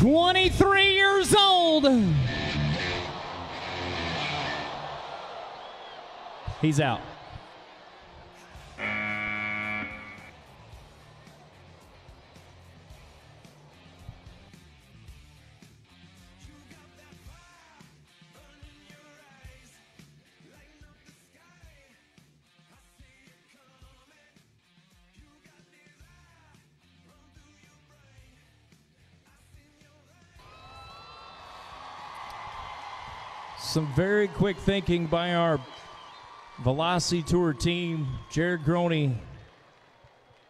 23 years old. He's out. Some very quick thinking by our Velocity Tour team, Jared Groney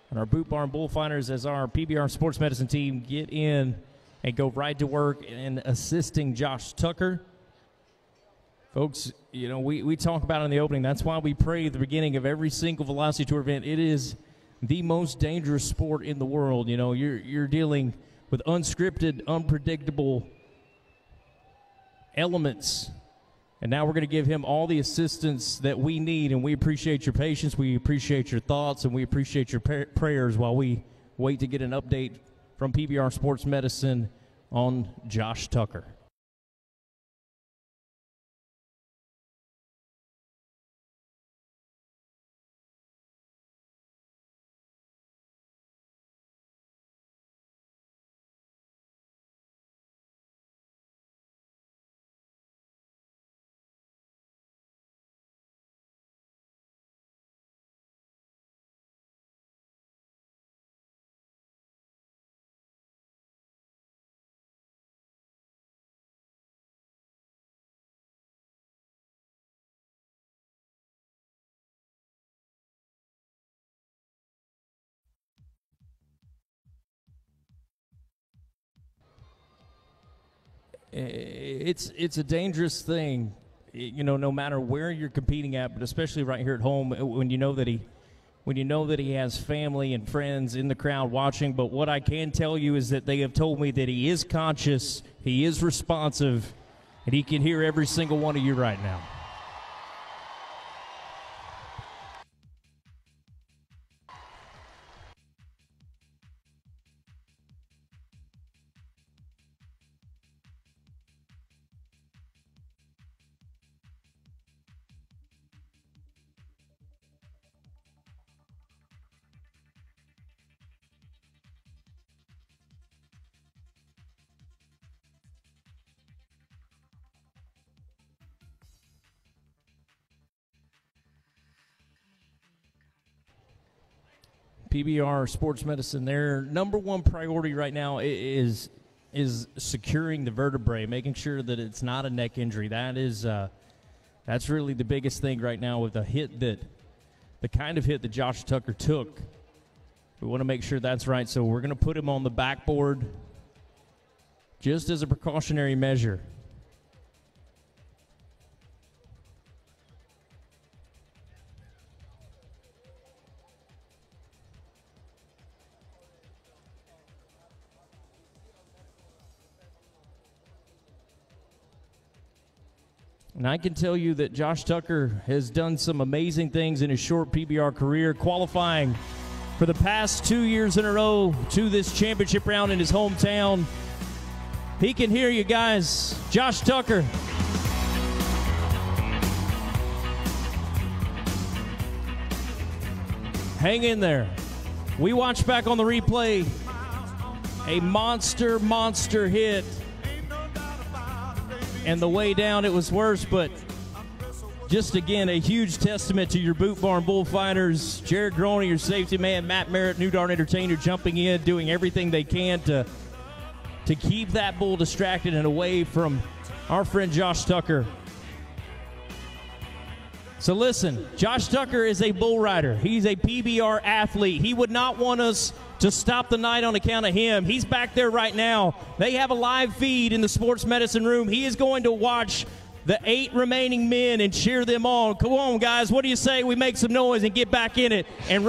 and our Boot Barn Bullfighters as our PBR Sports Medicine team get in and go right to work in assisting Josh Tucker. Folks, you know, we, we talk about in the opening. That's why we pray at the beginning of every single Velocity Tour event. It is the most dangerous sport in the world. You know, you're, you're dealing with unscripted, unpredictable elements and now we're going to give him all the assistance that we need. And we appreciate your patience. We appreciate your thoughts. And we appreciate your prayers while we wait to get an update from PBR Sports Medicine on Josh Tucker. Eh, it's it's a dangerous thing, you know, no matter where you're competing at, but especially right here at home eh, when you know that he when you know that he has family and friends in the crowd watching. But what I can tell you is that they have told me that he is conscious, he is responsive, and he can hear every single one of you right now. PBR Sports Medicine, their number one priority right now is is securing the vertebrae, making sure that it's not a neck injury. That is uh, that's really the biggest thing right now with the hit that the kind of hit that Josh Tucker took. We want to make sure that's right, so we're going to put him on the backboard just as a precautionary measure. And I can tell you that Josh Tucker has done some amazing things in his short PBR career, qualifying for the past two years in a row to this championship round in his hometown. He can hear you guys. Josh Tucker. Hang in there. We watch back on the replay. A monster, monster hit and the way down it was worse, but just again a huge testament to your boot barn bullfighters. Jared Groney, your safety man matt merritt new darn entertainer jumping in doing everything they can to to keep that bull distracted and away from our friend josh tucker so listen josh tucker is a bull rider he's a pbr athlete he would not want us to stop the night on account of him. He's back there right now. They have a live feed in the sports medicine room. He is going to watch the eight remaining men and cheer them on. Come on, guys. What do you say we make some noise and get back in it and